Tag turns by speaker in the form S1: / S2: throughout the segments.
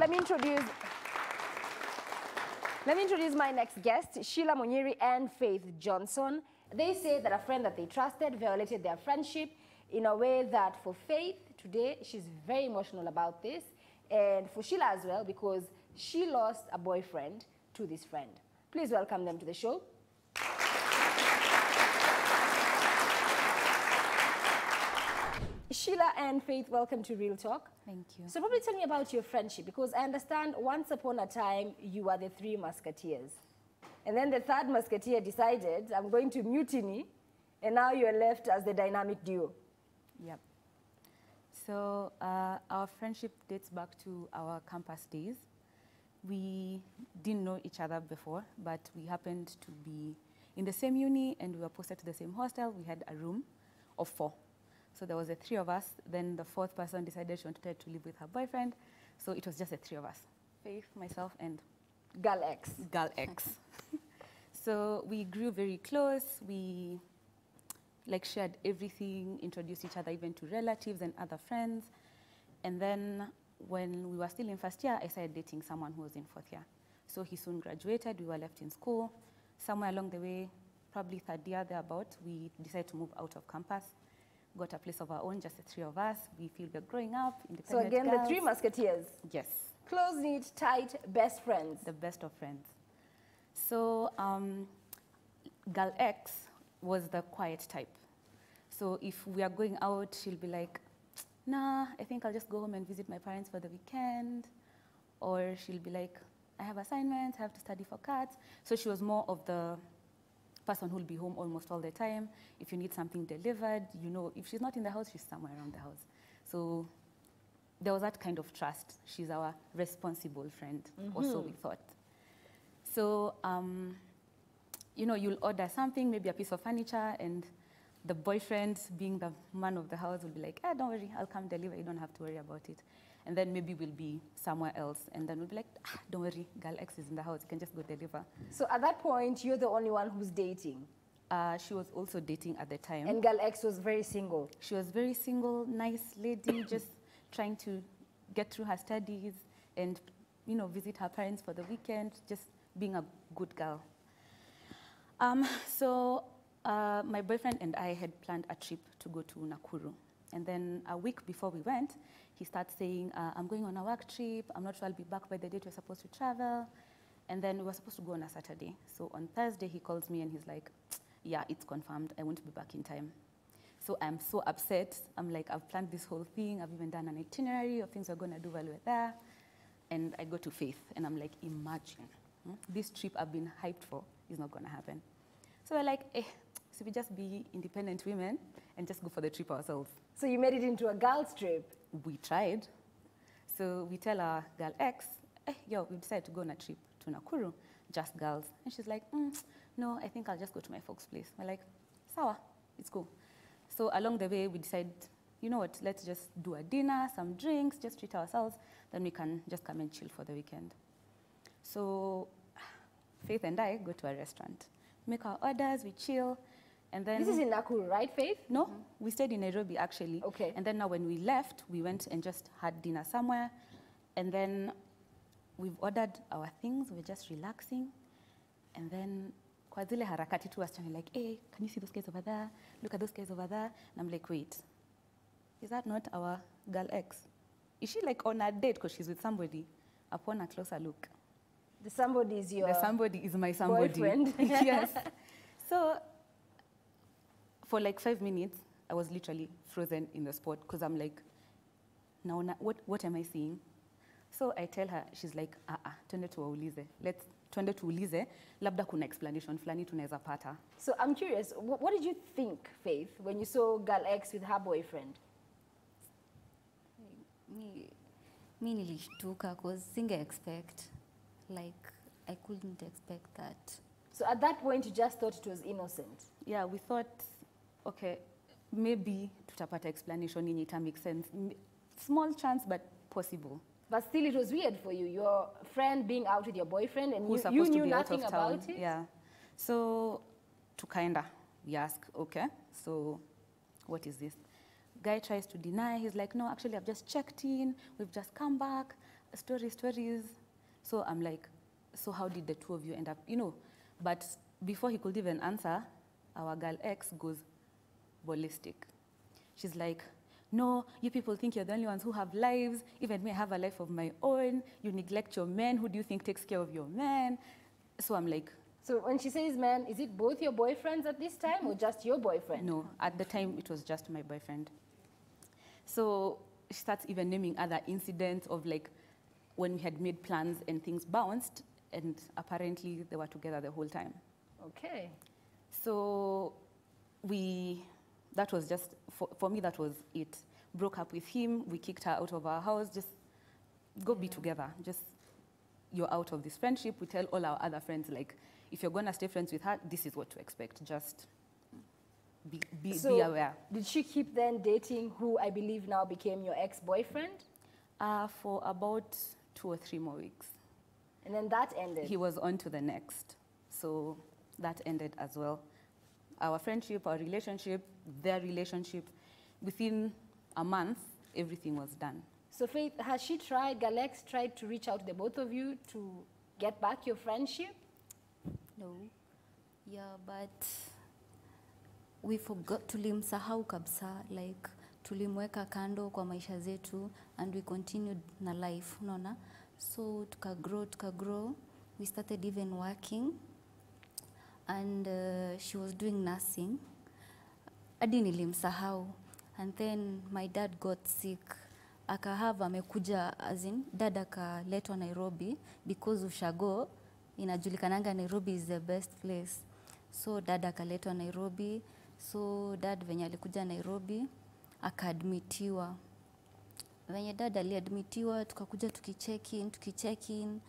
S1: let me introduce. Let me introduce my next guest, Sheila Munyiri and Faith Johnson. They say that a friend that they trusted violated their friendship in a way that for Faith today, she's very emotional about this. And for Sheila as well, because she lost a boyfriend to this friend. Please welcome them to the show. Sheila and Faith, welcome to Real Talk.
S2: Thank you.
S1: So probably tell me about your friendship because I understand once upon a time you were the three musketeers. And then the third musketeer decided, I'm going to mutiny, and now you're left as the dynamic duo.
S2: Yep. So uh, our friendship dates back to our campus days. We didn't know each other before, but we happened to be in the same uni and we were posted to the same hostel. We had a room of four. So there was the three of us. Then the fourth person decided she wanted to live with her boyfriend. So it was just the three of us, Faith, myself, and
S1: Girl X.
S2: Girl X. so we grew very close. We like shared everything, introduced each other even to relatives and other friends. And then when we were still in first year, I started dating someone who was in fourth year. So he soon graduated, we were left in school. Somewhere along the way, probably third year thereabout, we decided to move out of campus, got a place of our own, just the three of us. We feel we're growing up,
S1: So again, the three musketeers.
S2: Yes
S1: Close, knit, tight, best friends.
S2: the best of friends. So um, girl X was the quiet type. So if we are going out, she'll be like, nah, I think I'll just go home and visit my parents for the weekend. Or she'll be like, I have assignments, I have to study for cats. So she was more of the person who'll be home almost all the time. If you need something delivered, you know, if she's not in the house, she's somewhere around the house. So there was that kind of trust. She's our responsible friend, or so we thought. So, um, you know, you'll order something, maybe a piece of furniture, and the boyfriend, being the man of the house, will be like, ah, don't worry, I'll come deliver, you don't have to worry about it. And then maybe we'll be somewhere else, and then we'll be like, ah, don't worry, girl X is in the house, you can just go deliver.
S1: So at that point, you're the only one who's dating.
S2: Uh, she was also dating at the time.
S1: And Girl X was very single.
S2: She was very single, nice lady, just trying to get through her studies and, you know, visit her parents for the weekend, just being a good girl. Um, so uh, my boyfriend and I had planned a trip to go to Nakuru. And then a week before we went, he starts saying, uh, I'm going on a work trip. I'm not sure I'll be back by the date we're supposed to travel. And then we were supposed to go on a Saturday. So on Thursday, he calls me and he's like, yeah, it's confirmed. I won't be back in time. So I'm so upset. I'm like, I've planned this whole thing. I've even done an itinerary of things we're going to do while we're there. And I go to Faith, and I'm like, imagine, hmm, this trip I've been hyped for is not going to happen. So we're like, eh, so we just be independent women and just go for the trip ourselves.
S1: So you made it into a girl's trip.
S2: We tried. So we tell our girl X, eh, yo, we decided to go on a trip to Nakuru, just girls. And she's like, mm, no, I think I'll just go to my folks' place. We're like, sawa, it's cool. So along the way, we decide, you know what, let's just do a dinner, some drinks, just treat ourselves, then we can just come and chill for the weekend. So Faith and I go to a restaurant, make our orders, we chill, and then...
S1: This is in Nakuru, right, Faith?
S2: No, mm-hmm. we stayed in Nairobi actually.
S1: Okay.
S2: And then now when we left, we went and just had dinner somewhere. And then we've ordered our things, we're just relaxing. And then kwa zile harakati tu wasichana like, hey, can you see those guys over there? Look at those guys over there. And I'm like, wait, is that not our girl X? Is she like on a date because she's with somebody? Upon a closer look,
S1: The somebody is your...
S2: the somebody is my somebody.
S1: boyfriend.
S2: yes. So for like five minutes, I was literally frozen in the spot because I'm like, now what, what am I seeing? So I tell her, she's like, ah, ah, twende tuwaulize. Let's, twende tuulize, labda kuna explanation fulani tunaweza pata.
S1: So I'm curious, what, what did you think, Faith, when you saw Girl X with her boyfriend?
S3: mi, mi nilishtuka cause singe expect like i couldn't expect that
S1: So at that point, you just thought it was innocent.
S2: Yeah, we thought, okay, maybe tutapata explanation yenye ita make sense. Small chance, but possible.
S1: But still, it was weird for you. Your friend being out with your boyfriend, and
S2: who's
S1: you, you
S2: supposed
S1: knew
S2: to be
S1: nothing about it.
S2: Yeah. So tukaenda, we ask, okay, so what is this? Guy tries to deny. He's like, no, actually, I've just checked in. We've just come back. stories, stories. So I'm like, so how did the two of you end up? You know, but before he could even answer, our girl X goes ballistic. She's like, no, you people think you're the only ones who have lives. Even me, I have a life of my own. You neglect your men. Who do you think takes care of your men? So I'm like,
S1: So when she says man, is it both your boyfriends at this time or just your boyfriend?
S2: No, at the time it was just my boyfriend. So she starts even naming other incidents of like when we had made plans and things bounced, and apparently they were together the whole time.
S1: Okay.
S2: So we, that was just, for, for me, that was it. Broke up with him, we kicked her out of our house, just go be together. Just, you're out of this friendship. We tell all our other friends, like, if you're gonna stay friends with her, this is what to expect. Just be, be,
S1: So-
S2: be aware.
S1: Did she keep then dating who I believe now became your ex-boyfriend?
S2: Uh, for about two or three more weeks.
S1: And then that ended.
S2: He was on to the next. So that ended as well. Our friendship, our relationship, their relationship, within a month, everything was done.
S1: So Faith, has she tried, Galex tried to reach out to the both of you to get back your friendship?
S3: No. Yeah, but we forgot tulimsahau kabisa like tulimweka kando kwa maisha zetu and we continued na life unaona so tukagrow tukagrow we started even working and uh, she was doing nursing. Hadi nilimsahau. And then my dad got sick. Akahava amekuja as in dad akaletwa nairobi because ushago inajulikananga nairobi is the best place. So dad akaletwa nairobi. So dad venye alikuja nairobi akaadmitiwa. Venye dad aliadmitiwa tukakuja tukicheck in tukicheck in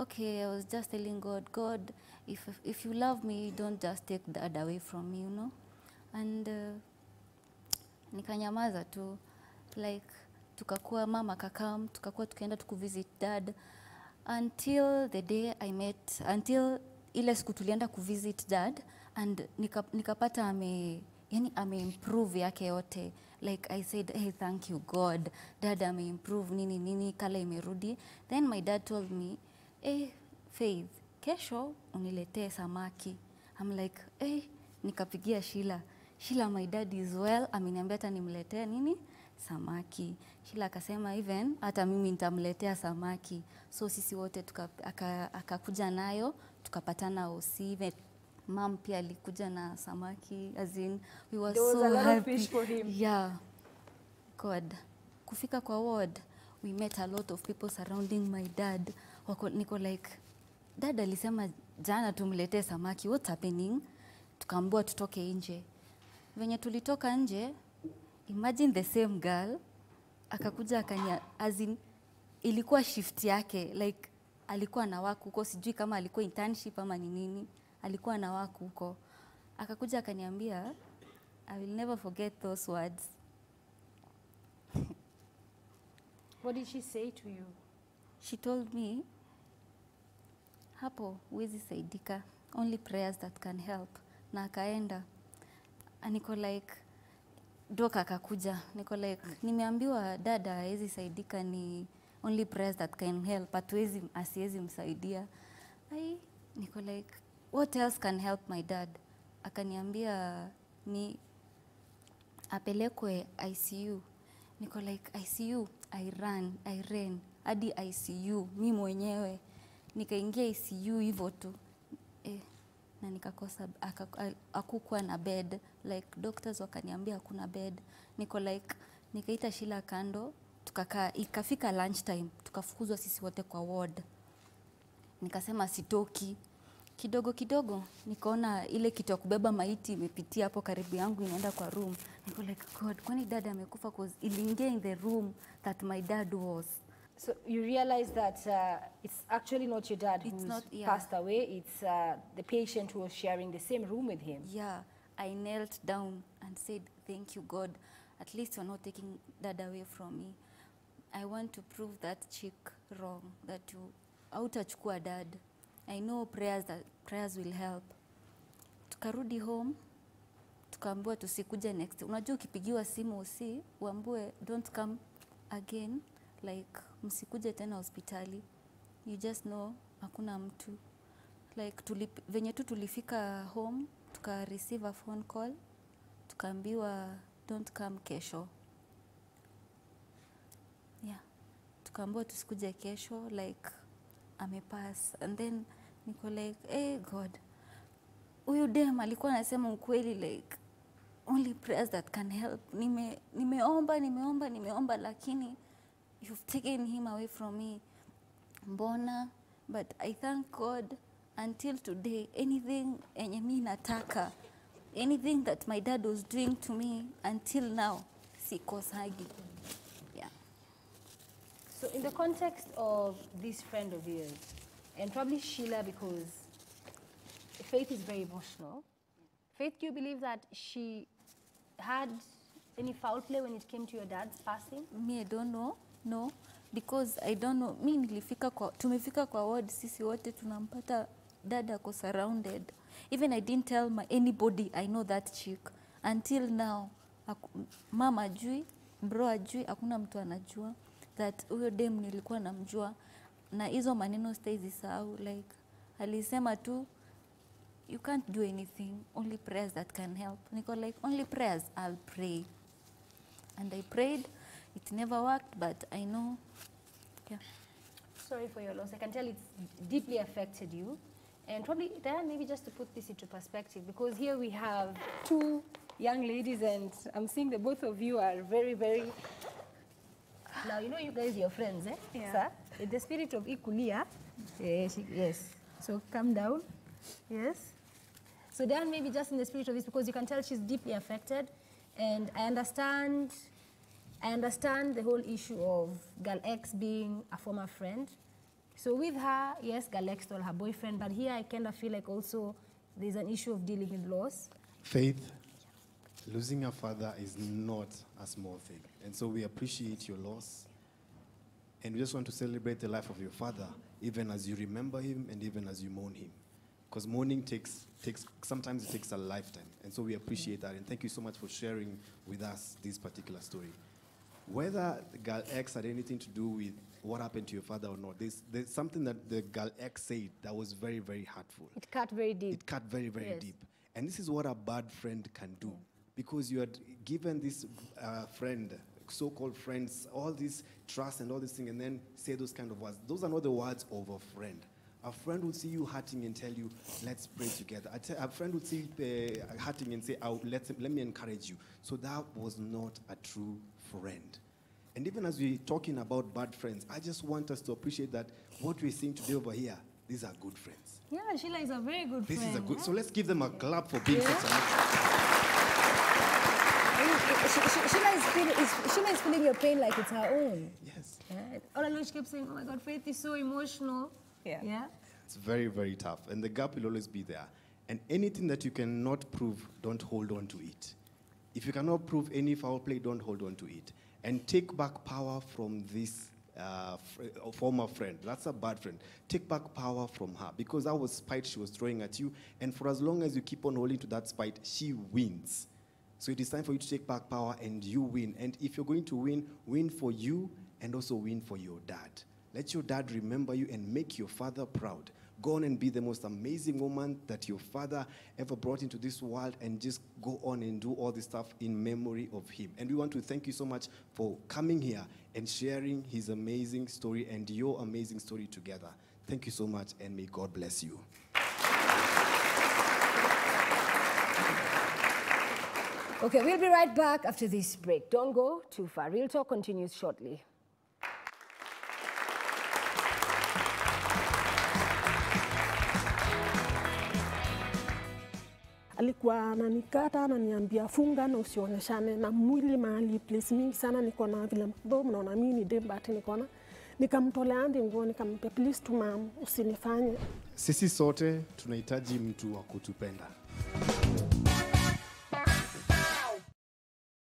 S3: okay i was just telling god god if, if you love me don't just take that away from me you know? And uh, nikanyamaza tu. Like tukakuwa mama kakam tukakuwa tukaenda tukuvisit dad. Until the day i met until ile siku tulienda kuvisit dad and nika, nikapata ame yani ameimprove yake yote. Like i said hey thank you god. Dad ameimprove nini nini kala imerudi. Then my dad told me hey, faith kesho uniletee samaki. I'm like hey, nikapigia shila shila my dad is well. Ameniambia hata nimletee nini? Samaki. Shila akasema even hata mimi nitamletea samaki. So sisi wote akakuja aka- nayo tukapatana OC even mam pia alikuja na samaki as in we were
S1: There was
S3: so
S1: a lot of
S3: happy.
S1: fish for him.
S3: yeah. God. Kufika kwa ward we met a lot of people surrounding my dad wako niko like dada alisema jana tumletee samaki what's happening? Tukaambiwa tutoke nje. Venye tulitoka nje imagine the same girl akakuja akania as in, ilikuwa shift yake like alikuwa na waku huko sijui kama alikuwa internship ama ni nini alikuwa na waku huko. Akakuja akaniambia i will never forget those words.
S1: What did she say to you?
S3: she told me hapo huwezi saidika only prayers that can help. Na akaenda. Ah, niko like doka akakuja. Niko like nimeambiwa dada hawezi saidika ni only prayers that can help. Hatuwezi asiwezi msaidia. Ai niko like what else can help my dad? Akaniambia ni apelekwe ICU. Niko like ICU, I ran, I ran hadi ICU mi mwenyewe nikaingia ICU hivyo tu. Eh, na nikakosa akukuwa na bed. Like doctors wakaniambia hakuna bed. Niko like nikaita Shila kando tukakaa, ikafika lunch time tukafukuzwa sisi wote kwa ward. Nikasema sitoki. Kidogo kidogo nikaona ile kitu ya kubeba maiti imepitia hapo karibu yangu inaenda kwa room. Niko like god kwani dad amekufa cause iliingia in the room that my dad was
S1: So you realize that uh, it's actually not your dad
S3: It's
S1: who's
S3: not- yeah.
S1: passed away. It's uh, the patient who was sharing the same room with him.
S3: yeah i knelt down and said thank you god at least you're not taking dad away from me i want to prove that chick wrong that you hautachukua dad i know prayers, that, prayers will help tukarudi home tukaambiwa tusikuja next unajua ukipigiwa simu usi uambue don't come again like msikuje tena hospitali. You just know hakuna mtu. Like tulip, venye tu tulifika home tuka receive a phone call tukaambiwa don't come kesho. Yeah. Tukaambiwa tusikuje kesho like amepass. And then niko like hey god. Huyu dem alikuwa anasema ukweli like only prayers that can help. Nime nimeomba nimeomba nimeomba lakini you've taken him away from me mbona but i thank god until today anything enye mi nataka anything that my dad was doing to me until now sikosagi yeah.
S1: So in the context of this friend of yours, and probably Sheila because Faith is very emotional. Faith, do you believe that she had any foul play when it came to your dad's passing?
S3: me I don't know no because I don't know mi nilifika kwa tumefika kwa ward sisi wote tunampata dada ako surrounded. Even I didn't tell my anybody I know that chick. Until now mama ajui bro ajui hakuna mtu anajua that huyo dem nilikuwa namjua. Na hizo maneno sitaizisahau like alisema tu you can't do anything only prayers that can help. Niko like only prayers I'll pray. And I prayed. It never worked, but I know. Yeah.
S1: Sorry for your loss. I can tell it's deeply affected you. And probably, Diane, maybe just to put this into perspective, because here we have two young ladies, and I'm seeing the both of you are very, very. Now, you know, you guys, your friends, eh?
S2: Yeah.
S1: Sir? In the spirit of Ikulia. Yes, yes. So calm down. Yes. So Diane, maybe just in the spirit of this, because you can tell she's deeply affected, and I understand, I understand the whole issue of Gal X being a former friend. So with her, yes, Gal X told her boyfriend, but here I kind of feel like also there's an issue of dealing with loss.
S4: Faith, losing a father is not a small thing. And so we appreciate your loss. And we just want to celebrate the life of your father, even as you remember him and even as you mourn him. Because mourning takes, takes, sometimes it takes a lifetime. And so we appreciate that. And thank you so much for sharing with us this particular story. Whether the girl X had anything to do with what happened to your father or not, there's, there's something that the girl X said that was very, very hurtful.
S1: It cut very deep.
S4: It cut very, very
S1: Yes.
S4: deep. And this is what a bad friend can do. Because you had given this uh, friend, so called friends, all this trust and all this thing, and then say those kind of words. Those are not the words of a friend. A friend would see you hurting and tell you, let's pray together. A friend would see uh, hurting and say, oh, let, let me encourage you. So that was not a true friend. And even as we're talking about bad friends, I just want us to appreciate that what we're seeing today over here, these are good friends.
S1: Yeah, Sheila is a very good
S4: This
S1: friend.
S4: is a good.
S1: yeah?
S4: So let's give them a clap for being
S1: Yeah.
S4: such an.
S1: I mean, She- She- Sheila, is feeling, is, Sheila is feeling your pain like it's her own.
S4: Yes.
S1: Yeah? All along she kept saying, oh my God, Faith is so emotional.
S2: Yeah.
S1: Yeah?
S4: It's very, very tough. And the gap will always be there. And anything that you cannot prove, don't hold on to it. If you cannot prove any foul play, don't hold on to it. And take back power from this uh, uh, former friend. That's a bad friend. Take back power from her because that was spite she was throwing at you. And for as long as you keep on holding to that spite, she wins. So it is time for you to take back power and you win. And if you're going to win, win for you and also win for your dad. Let your dad remember you and make your father proud. Go on and be the most amazing woman that your father ever brought into this world and just go on and do all this stuff in memory of him. And we want to thank you so much for coming here and sharing his amazing story and your amazing story together. Thank you so much and may God bless you.
S1: Okay, we'll be right back after this break. Don't go too far. Real Talk continues shortly.
S5: Alikuwa ananikata ananiambia funga na usionyeshane. Na mwili mahali place mingi sana niko na vile mdo, mnaona mimi ni dem but niko na. Nikamtolea andi nguo nikamwambia please tu mam usinifanye.
S4: Sisi sote tunahitaji mtu wa kutupenda.